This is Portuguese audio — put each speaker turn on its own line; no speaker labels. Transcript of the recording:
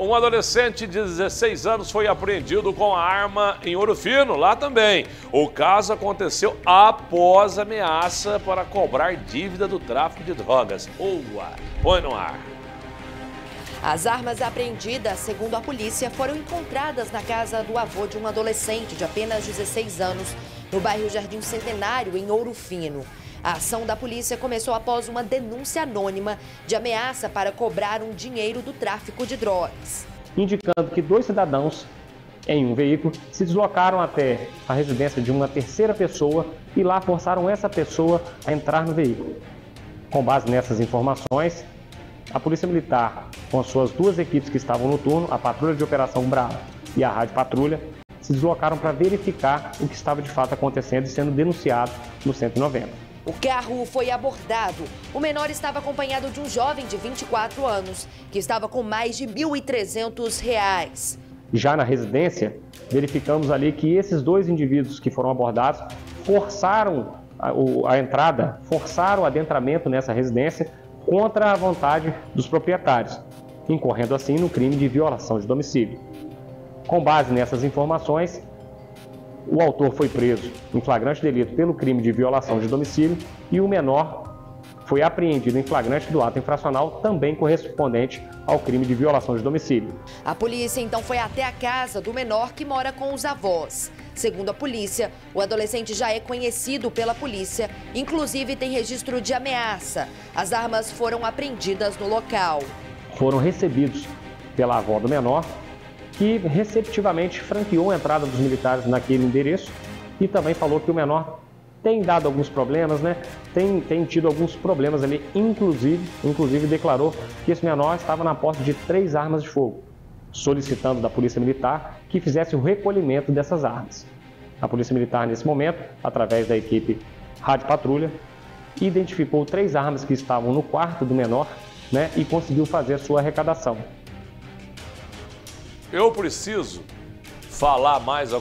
Um adolescente de 16 anos foi apreendido com a arma em Ouro Fino, lá também. O caso aconteceu após ameaça para cobrar dívida do tráfico de drogas. Boa, põe no ar.
As armas apreendidas, segundo a polícia, foram encontradas na casa do avô de um adolescente de apenas 16 anos, no bairro Jardim Centenário, em Ouro Fino. A ação da polícia começou após uma denúncia anônima de ameaça para cobrar um dinheiro do tráfico de drogas.
Indicando que dois cidadãos em um veículo se deslocaram até a residência de uma terceira pessoa e lá forçaram essa pessoa a entrar no veículo. Com base nessas informações, a Polícia Militar, com as suas duas equipes que estavam no turno, a Patrulha de Operação Bravo e a Rádio Patrulha, se deslocaram para verificar o que estava de fato acontecendo e sendo denunciado no 190.
O carro foi abordado. O menor estava acompanhado de um jovem de 24 anos, que estava com mais de R$ 1.300.
Já na residência, verificamos ali que esses dois indivíduos que foram abordados forçaram a, a entrada, forçaram o adentramento nessa residência contra a vontade dos proprietários, incorrendo assim no crime de violação de domicílio. Com base nessas informações, o autor foi preso em flagrante delito pelo crime de violação de domicílio e o menor foi apreendido em flagrante do ato infracional, também correspondente ao crime de violação de domicílio.
A polícia então foi até a casa do menor que mora com os avós. Segundo a polícia, o adolescente já é conhecido pela polícia, inclusive tem registro de ameaça. As armas foram apreendidas no local.
Foram recebidos pela avó do menor que receptivamente franqueou a entrada dos militares naquele endereço e também falou que o menor tem dado alguns problemas, né? Tem, tem tido alguns problemas ali, inclusive, inclusive declarou que esse menor estava na posse de três armas de fogo, solicitando da Polícia Militar que fizesse o recolhimento dessas armas. A Polícia Militar, nesse momento, através da equipe Rádio Patrulha, identificou três armas que estavam no quarto do menor né, e conseguiu fazer a sua arrecadação.
Eu preciso falar mais